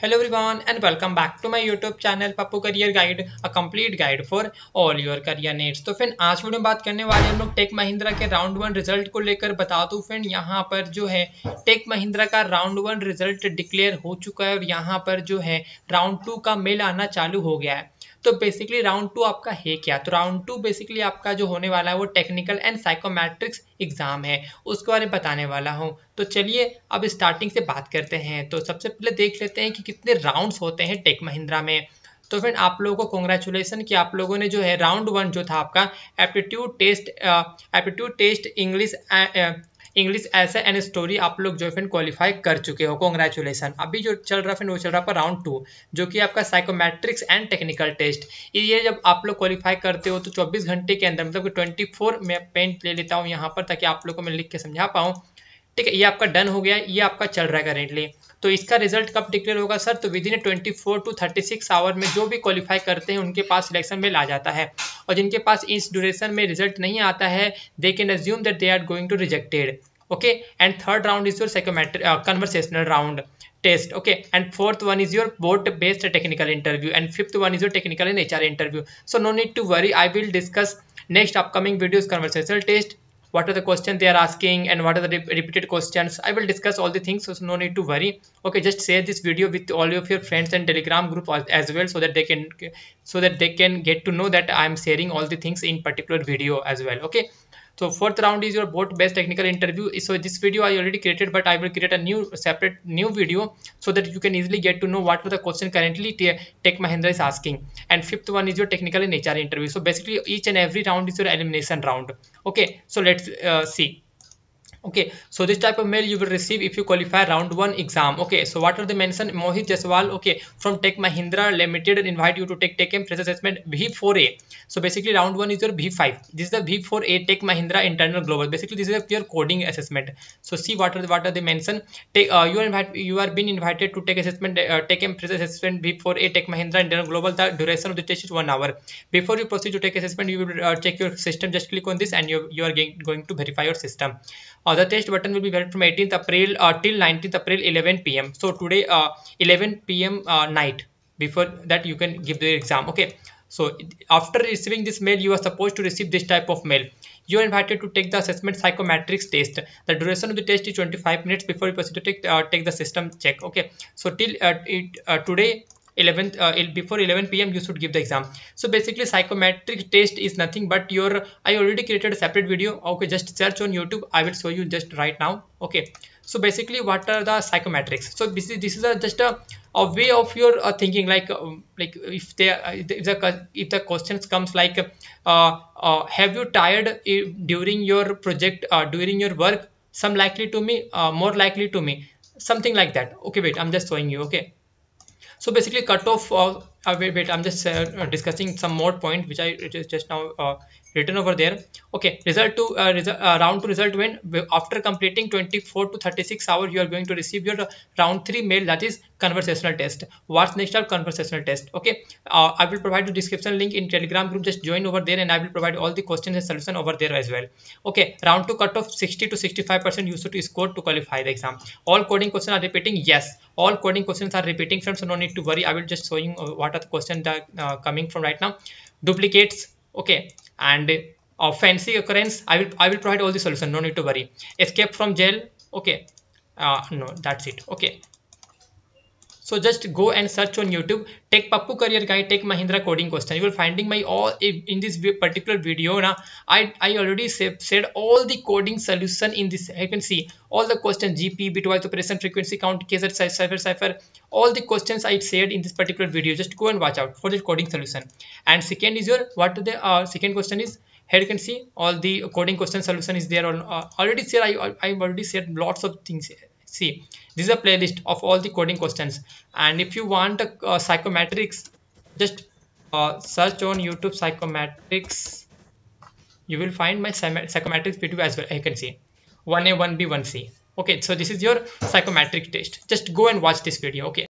Hello everyone and welcome back to my YouTube channel Pappu career guide a complete guide for all your career needs तो friend आज video में बात करने वाले हम लोग टेक महिंद्रा के राउंड वन रिज़ल्ट को लेकर। बता दूँ फ्रेंड यहाँ पर जो है टेक महिंद्रा का राउंड वन रिज़ल्ट डिक्लेयर हो चुका है और यहाँ पर जो है राउंड टू का मेल आना चालू हो गया है। तो बेसिकली राउंड टू आपका है क्या? तो राउंड टू बेसिकली आपका जो होने वाला है वो टेक्निकल एंड साइकोमेट्रिक्स एग्ज़ाम है। उसके बारे में बताने वाला हूँ। तो चलिए अब स्टार्टिंग से बात करते हैं। तो सबसे पहले देख लेते हैं कि कितने राउंड्स होते हैं टेक महिंद्रा में। तो फ्रेंड आप लोगों को कॉन्ग्रेचुलेसन कि आप लोगों ने जो है राउंड वन जो था आपका aptitude test aptitude test English English ऐसे एंड स्टोरी आप लोग जो फ्रेंड क्वालिफाई कर चुके हो। कॉन्ग्रेचुलेसन अभी जो चल रहा है फ्रेंड वो चल रहा है राउंड टू जो कि आपका साइकोमेट्रिक्स एंड टेक्निकल टेस्ट ये जब आप लोग क्वालिफाई करते हो तो 24 घंटे के अंदर मतलब कि 24 मैं पेंट ले लेता हूँ यहाँ पर ताकि आप लोग को मैं लिख के समझा पाऊँ। ठीक है, ये आपका डन हो गया, ये आपका चल रहा है करेंटली तो इसका रिज़ल्ट कब डिक्लेयर होगा सर तो within 24 to 36 six hour में जो भी क्वालिफाई करते हैं, उनके पास सिलेक्शन में ला जाता है। और जिनके पास इस ड्यूरेशन में रिज़ल्ट नहीं आता है they can assume that they are going to rejected okay and third round is your psychometric conversational round test okay and fourth one is your bot based technical interview and fifth one is your technical and H interview so no need to worry I will discuss next upcoming videos conversational test what are the questions they are asking and what are the repeated questions. I will discuss all the things so no need to worry. Okay just share this video with all of your friends and telegram group as well so that they can so that they can get to know that i am sharing all the things in particular video as well okay so fourth round is your board based technical interview. So this video i already created but i will create a new separate new video so that you can easily get to know what are the question currently tech mahindra is asking. And fifth one is your technical and hr interview. So basically each and every round is your elimination round. Okay. So let's uh, see okay so this type of mail you will receive if you qualify round one exam. Okay so what are the mention? Mohit jaswal okay from tech mahindra limited invite you to take tech press assessment v4a so basically round one is your v5 this is the v4a tech mahindra internal global. Basically this is a pure coding assessment. So see what are the what are the mention. Take uh, you are invite you are being invited to take assessment uh, take press assessment v4a tech mahindra internal global. The duration of the test is one hour. Before you proceed to take assessment you will uh, check your system. Just click on this and you you are going to verify your system. Uh, the test button will be valid from 18th April uh, till 19th April 11 p.m. So today uh, 11 p.m. Uh, night before that you can give the exam. Okay. So after receiving this mail, you are supposed to receive this type of mail. You are invited to take the assessment psychometrics test. The duration of the test is 25 minutes before you proceed to take uh, take the system check. Okay. So till uh, it, uh, today 11 uh, before 11 pm you should give the exam. So basically psychometric test is nothing but your i already created a separate video. Okay just search on youtube. I will show you just right now. Okay. So basically what are the psychometrics? So this is this is a, just a, a way of your uh, thinking like um, like if they if the if the questions comes like uh, uh, have you tired during your project uh, during your work? Some likely to me uh, more likely to me. Something like that. Okay wait i'm just showing you. Okay so basically cutoff uh, uh, wait, wait i'm just uh, discussing some more point which i just now uh, written over there. Okay result to uh, uh, round to result when after completing 24 to 36 hours you are going to receive your round 3 mail that is conversational test. What's next up conversational test. Okay uh, i will provide the description link in telegram group. Just join over there and i will provide all the questions and solution over there as well. Okay round 2 cutoff 60 to 65 percent you should score to qualify the exam. All coding questions are repeating? Yes. All coding questions are repeating friends so no need to worry. I will just show you what are the questions that uh, coming from right now? Duplicates okay. And uh, fancy occurrence i will i will provide all the solution. No need to worry. Escape from jail okay. Uh, no that's it okay so just go and search on youtube take pappu career guide tech mahindra coding question. You will finding my all in this particular video now i i already said all the coding solution in this you can see all the questions gp bitwise operation frequency count caesar cipher cipher all the questions i said in this particular video. Just go and watch out for the coding solution. And second is your what the uh, second question is here you can see all the coding question solution is there on uh, already said i i already said lots of things see this is a playlist of all the coding questions. And if you want a, uh, psychometrics just uh, search on youtube psychometrics. You will find my psychometrics video as well. You can see. 1a 1b 1c okay so this is your psychometric test. Just go and watch this video. Okay